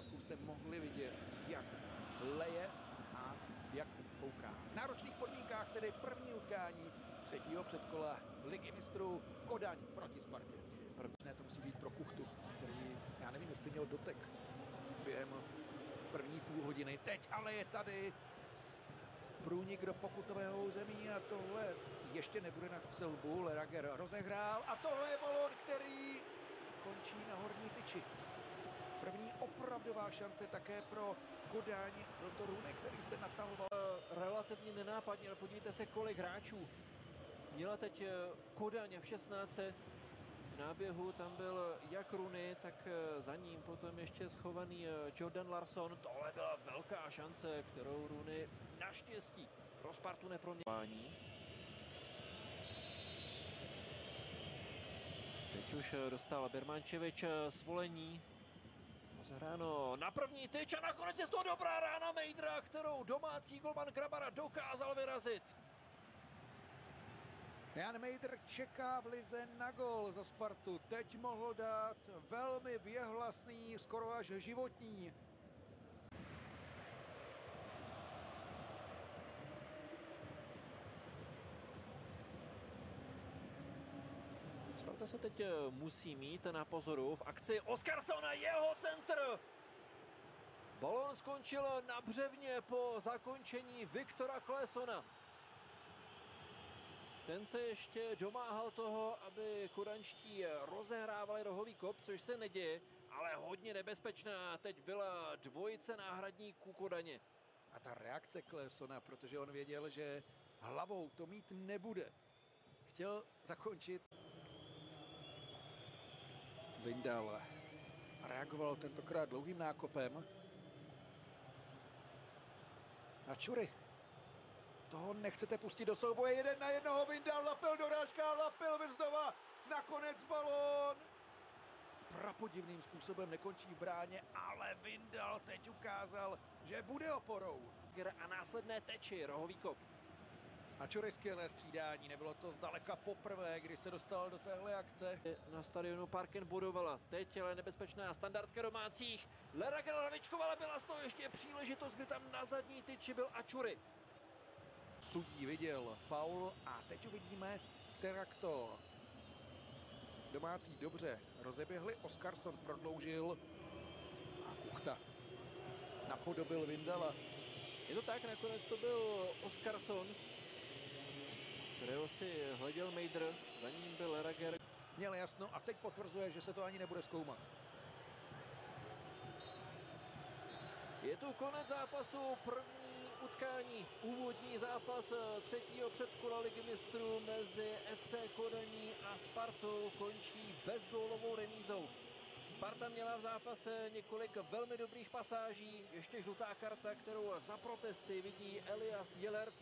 ukázku jste mohli vidět, jak leje a jak fouká. V náročných podmínkách tedy první utkání třetího předkola Ligy mistrů Kodaň proti Spartě. První to musí být pro Kuchtu, který, já nevím, jestli měl dotek během první půl hodiny. Teď ale je tady průnik do pokutového území a tohle ještě nebude na střelbu. Lerager rozehrál a tohle je balon, který končí na horní tyči. První opravdová šance také pro Kodaň. Byl to Rune, který se natahoval. Relativně nenápadně, ale podívejte se, kolik hráčů měla teď eh, Kodaň v 16. V náběhu tam byl jak Runy, tak eh, za ním potom ještě schovaný eh, Jordan Larson. Tohle byla velká šance, kterou Runy naštěstí pro Spartu neproměnila. Teď už dostal Birmančevič svolení. Zahráno na první tyč a nakonec je to dobrá rána Mejdra, kterou domácí golman Krabara dokázal vyrazit. Jan Mejdr čeká v lize na gol za Spartu. Teď mohl dát velmi věhlasný, skoro až životní Sparta se teď eh, musí mít na pozoru v akci Oscarson a jeho centr. Balon skončil na břevně po zakončení Viktora Klesona. Ten se ještě domáhal toho, aby kurančtí rozehrávali rohový kop, což se neděje, ale hodně nebezpečná. Teď byla dvojice náhradníků Kodaně. A ta reakce Klesona, protože on věděl, že hlavou to mít nebude. Chtěl zakončit Vindal reagoval tentokrát dlouhým nákopem. A Čury. Toho nechcete pustit do souboje. Jeden na jednoho Vindal, Lapil dorážka, Lapil Vrzdova. Nakonec balón. Prapodivným způsobem nekončí v bráně, ale Vindal teď ukázal, že bude oporou. A následné teči, rohový kop. A Čury skvělé střídání, nebylo to zdaleka poprvé, kdy se dostal do téhle akce. Na stadionu Parken budovala, teď ale nebezpečná standardka domácích. Lera Gralavičkovala byla z toho ještě příležitost, kdy tam na zadní tyči byl Ačury. Sudí viděl faul a teď uvidíme, která to domácí dobře rozeběhli. Oscarson prodloužil a Kuchta napodobil Vindala. Je to tak, nakonec to byl Oscarson, kterého si hleděl Mejdr, za ním byl Lerager. Měl jasno a teď potvrzuje, že se to ani nebude zkoumat. Je tu konec zápasu, první utkání, úvodní zápas třetího předkola ligy mistrů mezi FC Kodaní a Spartou končí bezgólovou remízou. Sparta měla v zápase několik velmi dobrých pasáží, ještě žlutá karta, kterou za protesty vidí Elias Jelert.